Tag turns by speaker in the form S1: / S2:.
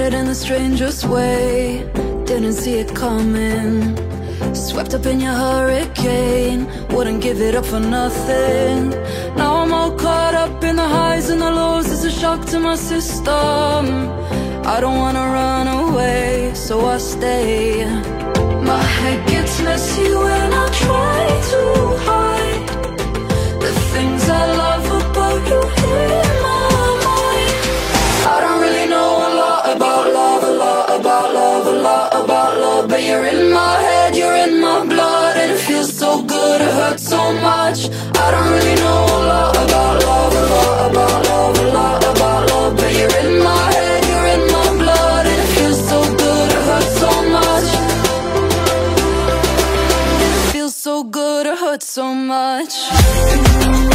S1: it in the strangest way. Didn't see it coming. Swept up in your hurricane. Wouldn't give it up for nothing. Now I'm all caught up in the highs and the lows. It's a shock to my system. I don't wanna run away, so I stay. My head But you're in my head, you're in my blood And it feels so good, it hurts so much. I don't really know a lot about love, a lot about love, a lot about love. But you're in my head, you're in my blood And it feels so good, it hurts so much. It feels so good, it hurts so much